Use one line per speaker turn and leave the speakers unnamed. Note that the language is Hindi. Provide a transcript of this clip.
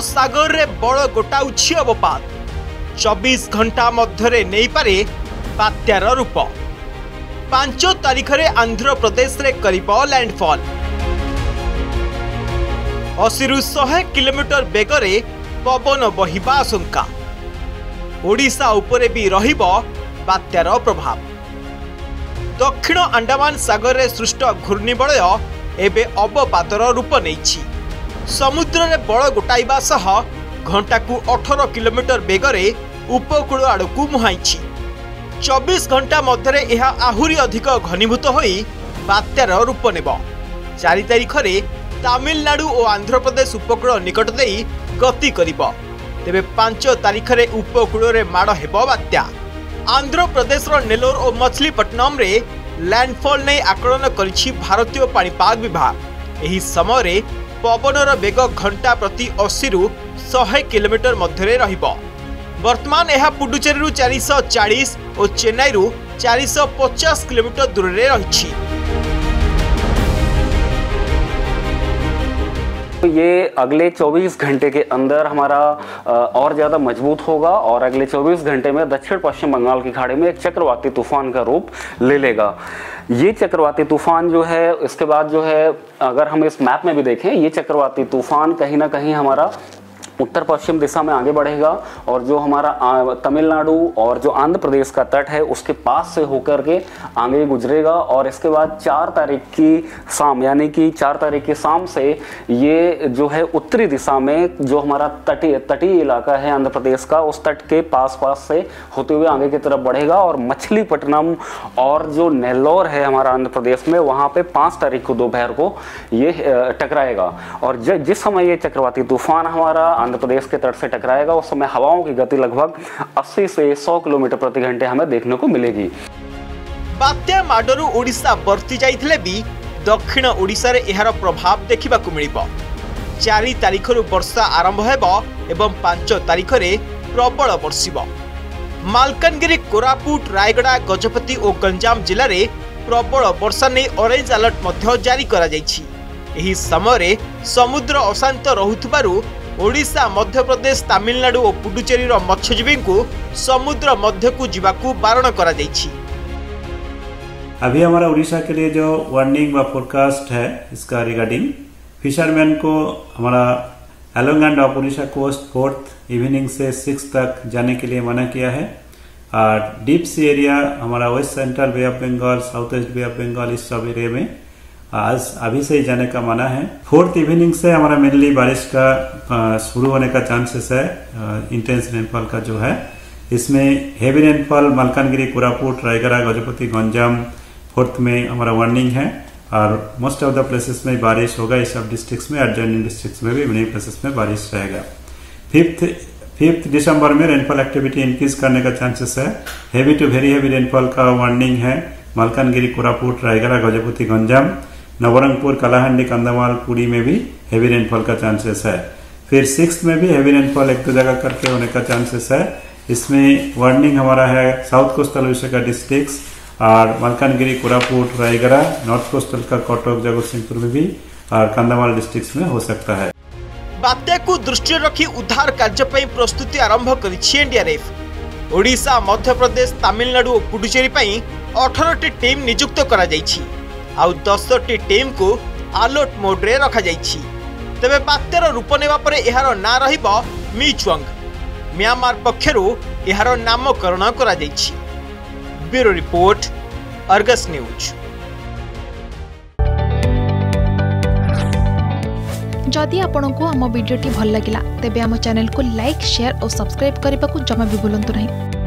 বঙ্গোপসাগরে বড় গোটাউছি অবপাত। চব্বিশ ঘণ্টা মধ্যে নেইপারে বাত্যার রূপ পাঁচ তারিখে আন্ধ্রপ্রদেশে করিব ল্যান্ডফল অশীরু শহে কিলোমিটর বেগরে পবন বহিবা আশঙ্কা ওড়িশা উপরে বি রহব বাত্যার প্রভাব দক্ষিণ আন্ডামান সাগরে সৃষ্ট ঘূর্ণিবলয় এবে অবপাতর রূপ নেইছি ସମୁଦ୍ରରେ ବଳ ଗୋଟାଇବା ସହ ଘଣ୍ଟାକୁ ଅଠର କିଲୋମିଟର ବେଗରେ ଉପକୂଳ ଆଡ଼କୁ ମୁହାଁଇଛି ଚବିଶ ଘଣ୍ଟା ମଧ୍ୟରେ ଏହା ଆହୁରି ଅଧିକ ଘନୀଭୂତ ହୋଇ ବାତ୍ୟାର ରୂପ ନେବ ଚାରି ତାରିଖରେ ତାମିଲନାଡୁ ଓ ଆନ୍ଧ୍ରପ୍ରଦେଶ ଉପକୂଳ ନିକଟ ଦେଇ ଗତି କରିବ ତେବେ ପାଞ୍ଚ ତାରିଖରେ ଉପକୂଳରେ ମାଡ଼ ହେବ ବାତ୍ୟା ଆନ୍ଧ୍ରପ୍ରଦେଶର ନେଲୋର ଓ ମଛଲିପଟ୍ଟନମରେ ଲ୍ୟାଣ୍ଡଫଲ୍ ନେଇ ଆକଳନ କରିଛି ଭାରତୀୟ ପାଣିପାଗ ବିଭାଗ ଏହି ସମୟରେ ପବନର ବେଗ ଘଣ୍ଟା ପ୍ରତି ଅଶୀରୁ ଶହେ କିଲୋମିଟର ମଧ୍ୟରେ ରହିବ। ବର୍ତ୍ତମାନ ଏହା ପୁଡୁଚେରୀରୁ ଚାରିଶହ ଚାଳିଶ ଓ ଚେନ୍ନାଇରୁ ଚାରିଶହ ପଚାଶ କିଲୋମିଟର ଦୂରରେ ରହିଛି।
तो ये अगले 24 घंटे के अंदर हमारा और ज़्यादा मज़बूत होगा और अगले 24 घंटे में दक्षिण पश्चिम बंगाल की खाड़ी में एक चक्रवाती तूफ़ान का रूप ले लेगा। ये चक्रवाती तूफ़ान जो है, इसके बाद जो है, अगर हम इस मैप में भी देखें, ये चक्रवाती तूफ़ान कहीं ना कहीं हमारा उत्तर पश्चिम दिशा में आगे बढ़ेगा और जो हमारा तमिलनाडु और जो आंध्र प्रदेश का तट है, उसके पास से होकर के आगे गुजरेगा और इसके बाद चार तारीख की शाम, यानी कि चार तारीख की शाम से ये जो है उत्तरी दिशा में जो हमारा तटीय तटीय इलाका है आंध्र प्रदेश का, उस तट के पास पास से होते हुए आगे की तरफ़ बढ़ेगा और मछलीपट्टनम और जो नेल्लोर है हमारा आंध्र प्रदेश में, वहाँ पे पाँच तारीख को दोपहर को ये टकराएगा। और जिस समय ये चक्रवाती तूफ़ान हमारा आंध्र प्रदेश के तट से टकराएगा उस समय हवाओं की गति लगभग 80 से 100 किलोमीटर प्रति घंटे हमें देखने को मिलेगी
ବାତ୍ୟା ମାଡ଼ରୁ ଓଡ଼ିଶା ବର୍ତ୍ତି ଯାଇଥିଲେ ବି ଦକ୍ଷିଣ ଓଡ଼ିଶାରେ ଏହାର ପ୍ରଭାବ ଦେଖିବାକୁ ମିଳିବ ଚାରି ତାରିଖରୁ ବର୍ଷା ଆରମ୍ଭ ହେବ ଏବଂ ପାଞ୍ଚ ତାରିଖରେ ପ୍ରବଳ ବର୍ଷିବ ମାଲକାନଗିରି କୋରାପୁଟ ରାୟଗଡ଼ା ଗଜପତି ଓ ଗଞ୍ଜାମ ଜିଲ୍ଲାରେ ପ୍ରବଳ ବର୍ଷା ନେଇ ଅରେଞ୍ଜ ଆଲର୍ଟ ମଧ୍ୟ ଜାରି କରାଯାଇଛି ଏହି ସମୟରେ ସମୁଦ୍ର ଅଶାନ୍ତ ରହୁଥିବାରୁ ଓଡ଼ିଶା ମଧ୍ୟପ୍ରଦେଶ ତାମିଲନାଡୁ ଓ ପୁଡୁଚେରୀର ମତ୍ସ୍ୟଜୀବୀଙ୍କୁ ସମୁଦ୍ର ମଧ୍ୟକୁ ଯିବାକୁ ବାରଣ କରାଯାଇଛି
अभी हमारा उड़ीसा के लिए जो वार्निंग व फोरकास्ट है इसका रिगार्डिंग फिशरमैन को हमारा along end of Orissa coast fourth evening से सिक्स तक जाने के लिए मना किया है और डीप सी एरिया हमारा west central Bay of Bengal south west Bay of Bengal इस सब एरिया में आज अभी से ही जाने का मना है। फोर्थ इवनिंग से हमारा मेनली बारिश का शुरू होने का चांसेस है इंटेंस रेनफॉल का जो है। इसमें heavy rainfall Malkangiri, Koraput, Rayagada, Gajapati, Ganjam fourth में हमारा वार्निंग है। और मोस्ट ऑफ़ द प्लेसेस में बारिश होगा, इस सब डिस्ट्रिक्ट्स में एडजॉइनिंग डिस्ट्रिक्ट्स में भी मेनी प्लेसेस में बारिश रहेगा। फिफ्थ फिफ्थ दिसंबर में रेनफॉल एक्टिविटी इंक्रीज करने का चांसेस है। Heavy to very heavy rainfall का वार्निंग है। मलकानगिरी, कोरापुट, रायगढ़, गजपति, गंजाम। नवरंगपुर कलाहंडी कंधमाल पुरी में भी हेवी रेनफॉल का चांसेस है फिर सिक्स में भी हेवी रेनफॉल एक दो जगह करके होने का चांसेस है इसमें वार्निंग हमारा है साउथ कोस्टल विषय का डिस्ट्रिक्ट और मलकानगिरी कोरापुट रायगढ़ नॉर्थ कोस्टल का कटक जगतसिंहपुर में भी और कंधमाल डिस्ट्रिक्ट में हो सकता है
ବାତ୍ୟାକୁ ଦୃଷ୍ଟିରେ ରଖି ଉଦ୍ଧାର କାର୍ଯ୍ୟ ପାଇଁ ପ୍ରସ୍ତୁତି ଆରମ୍ଭ କରିଛି ଏନ୍ଡିଆର୍ଏଫ୍ ଓଡ଼ିଶା ମଧ୍ୟପ୍ରଦେଶ ତାମିଲନାଡୁ ଓ ପୁଡୁଚେରୀ ପାଇଁ ଅଠରଟି ଟିମ୍ ନିଯୁକ୍ତ କରାଯାଇଛି ଆଉ ଦଶଟି ଟିମ୍କୁ ଆଲର୍ଟ ମୋଡ୍ରେ ରଖାଯାଇଛି ତେବେ ବାତ୍ୟାର ରୂପ ନେବା ପରେ ଏହାର ନାଁ ରହିବ ମିଚୁଆଙ୍ଗ ମିଆଁମାର ପକ୍ଷରୁ ଏହାର ନାମକରଣ କରାଯାଇଛି ବ୍ୟୁରୋ ରିପୋର୍ଟ ଅର୍ଗସ୍ ନ୍ୟୁଜ୍
ଯଦି ଆପଣଙ୍କୁ ଆମ ଭିଡ଼ିଓଟି ଭଲ ଲାଗିଲା ତେବେ ଆମ ଚ୍ୟାନେଲକୁ ଲାଇକ୍ ସେୟାର ଓ ସବସ୍କ୍ରାଇବ୍ କରିବାକୁ ଜମା ବି ଭୁଲନ୍ତୁ ନାହିଁ